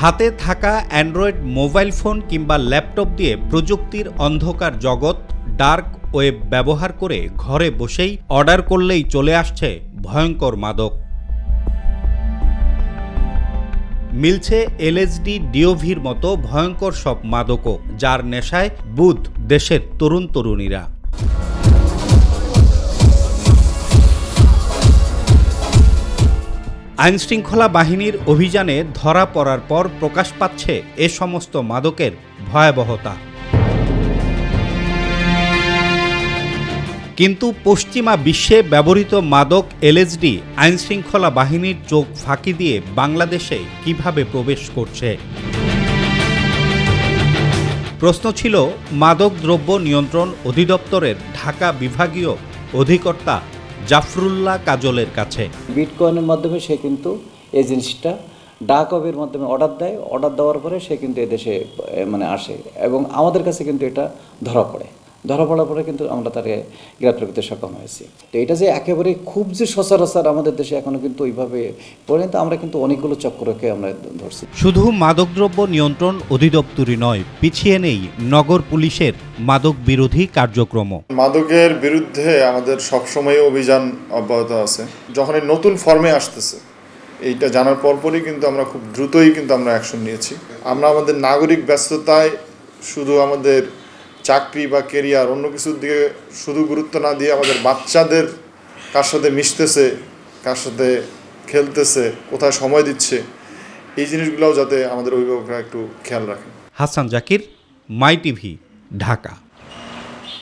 হাতে থাকা Android mobile phone কিংবা ল্যাপটপ দিয়ে প্রযুক্তির অন্ধকার জগৎ, ডার্ক ওয়েব ব্যবহার করে ঘরে বসেই অর্ডার করলেই চলে আসছে ভয়ঙ্কর মাদক। মিলছে এলএসডি ডিওভির মতো ভয়ঙ্কর সব মাদকও, যার নেশায় বুধ দেশের তরুণ তরুণীরা। আইনশৃঙ্খলা বাহিনীর অভিযানে ধরা পড়ার পর প্রকাশ পাচ্ছে এ সমস্ত মাদকের ভয়াবহতা। কিন্তু পশ্চিমা বিশ্বে ব্যবহৃত মাদক এলএসডি আইনশৃঙ্খলা বাহিনীর চোখ ফাঁকি দিয়ে বাংলাদেশে কীভাবে প্রবেশ করছে? প্রশ্ন ছিল, মাদক দ্রব্য নিয়ন্ত্রণ অধিদপ্তরের ঢাকা বিভাগীয় অধিকর্তা জাফরুল্লাহ কাজলের কাছে। বিটকয়েনের মাধ্যমে সে কিন্তু এই জিনিসটা ডাক অফের মাধ্যমে অর্ডার দেয়। অর্ডার দেওয়ার পরে সে কিন্তু এদেশে মানে আসে এবং আমাদের কাছে কিন্তু এটা ধরা পড়ে। ধরা পড়ার পরে কিন্তু আমরা তাকে গ্রেপ্তার করতে সক্ষম হয়েছি। তো এটা যে একেবারে খুব যে সচরাচর আমাদের দেশে এখনও কিন্তু ওইভাবে পরিণত আমরা কিন্তু অনেকগুলো চক্রকে আমরা ধরছি। শুধু মাদকদ্রব্য নিয়ন্ত্রণ অধিদপ্তরই নয় পিছিয়ে নেই নগর পুলিশের মাদক বিরোধী কার্যক্রম মাদকের বিরুদ্ধে আমাদের সবসময় অভিযান অব্যাহত আছে। যখন এই নতুন ফর্মে আসতেছে এইটা জানার পরপরই কিন্তু আমরা খুব দ্রুতই কিন্তু আমরা অ্যাকশন নিয়েছি। আমরা আমাদের নাগরিক ব্যস্ততায় শুধু আমাদের চাকরি বা কেরিয়ার অন্য কিছুর দিকে শুধু গুরুত্ব না দিয়ে আমাদের বাচ্চাদের কার সাথে মিশতেছে, কার সাথে খেলতেছে, কোথায় সময় দিচ্ছে, এই জিনিসগুলোও যাতে আমাদের অভিভাবকরা একটু খেয়াল রাখেন। Hasan Zakir, my TV, Dhaka.